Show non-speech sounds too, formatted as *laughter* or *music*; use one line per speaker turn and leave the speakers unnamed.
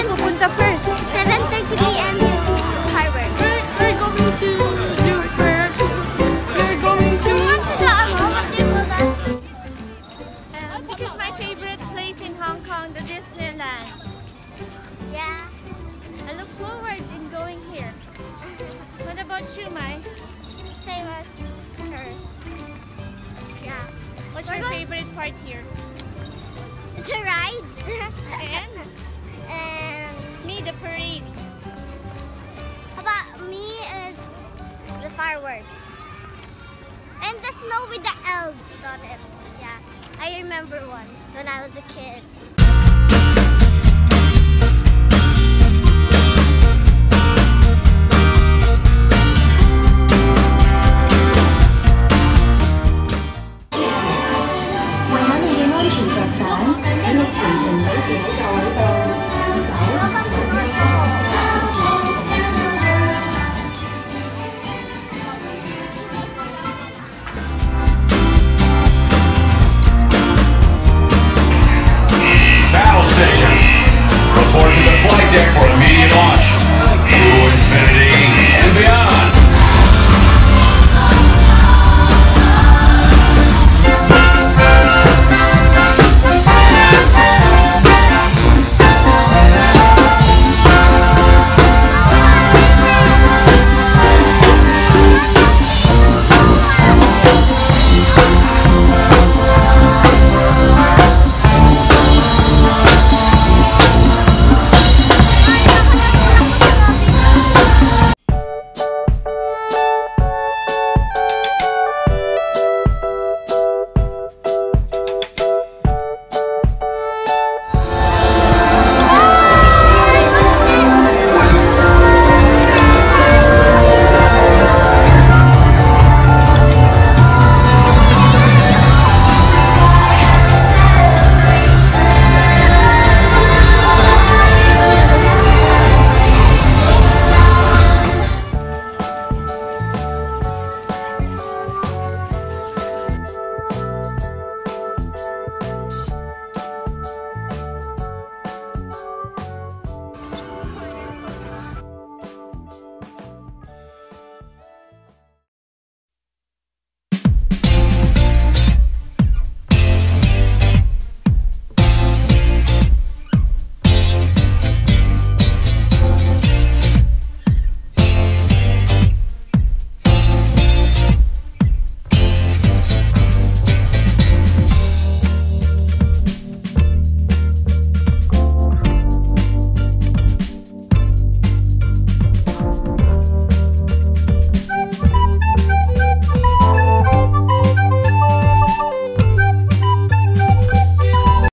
7,
pupunta first.
7.30 p.m.
we're going to do first. We're
going to...
Um, this is my favorite place in Hong Kong, the Disneyland.
Yeah.
I look forward in going here. what about you, Mai?
Same as hers. Yeah.
What's we're your favorite part here? *laughs*
The rides. and? *laughs* And the snow with the elves on it. Yeah, I remember once when I was a kid.